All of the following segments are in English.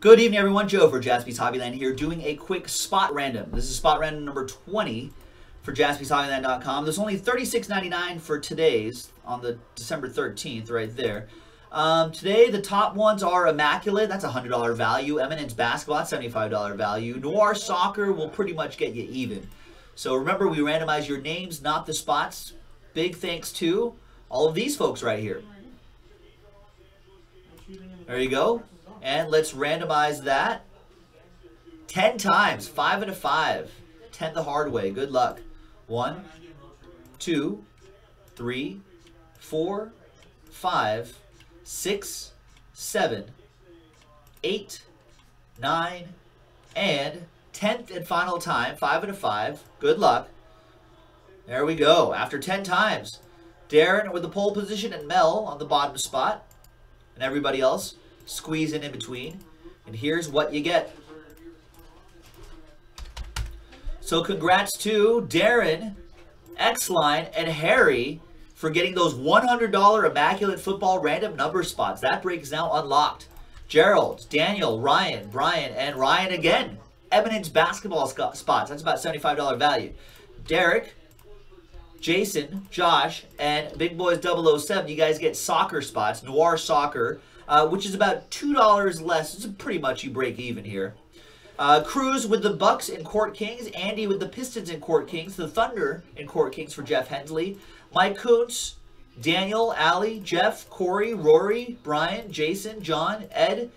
Good evening, everyone. Joe for Jaspy's Hobbyland here, doing a quick spot random. This is spot random number 20 for jaspyshobbyland.com. There's only $36.99 for today's on the December 13th, right there. Um, today, the top ones are Immaculate, that's a $100 value. Eminence Basketball, that's $75 value. Noir Soccer will pretty much get you even. So remember, we randomize your names, not the spots. Big thanks to all of these folks right here. There you go. And let's randomize that 10 times, 5 and a 5. 10 the hard way. Good luck. One, two, three, four, five, six, seven, eight, nine, and 10th and final time, 5 and a 5. Good luck. There we go. After 10 times, Darren with the pole position and Mel on the bottom spot. And everybody else squeezing in between. And here's what you get. So congrats to Darren, X-Line, and Harry for getting those $100 Immaculate Football random number spots. That break is now unlocked. Gerald, Daniel, Ryan, Brian, and Ryan again. Eminence basketball spots. That's about $75 value. Derek, Jason, Josh, and Big Boys 007, you guys get soccer spots, Noir Soccer, uh, which is about $2 less. It's pretty much you break even here. Uh, Cruz with the Bucks and Court Kings. Andy with the Pistons and Court Kings. The Thunder and Court Kings for Jeff Hensley. Mike Kuntz, Daniel, Ali, Jeff, Corey, Rory, Brian, Jason, John, Ed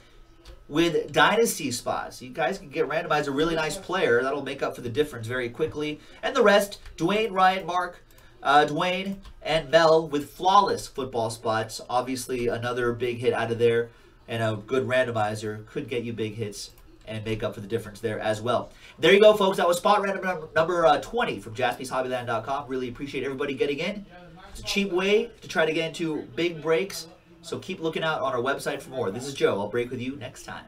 with Dynasty spots. You guys can get randomized a really nice player. That'll make up for the difference very quickly. And the rest, Dwayne, Ryan, Mark, uh, Dwayne and Mel with flawless football spots. Obviously, another big hit out of there and a good randomizer could get you big hits and make up for the difference there as well. There you go, folks. That was spot random number uh, 20 from jaspyshobbyland.com. Really appreciate everybody getting in. It's a cheap way to try to get into big breaks, so keep looking out on our website for more. This is Joe. I'll break with you next time.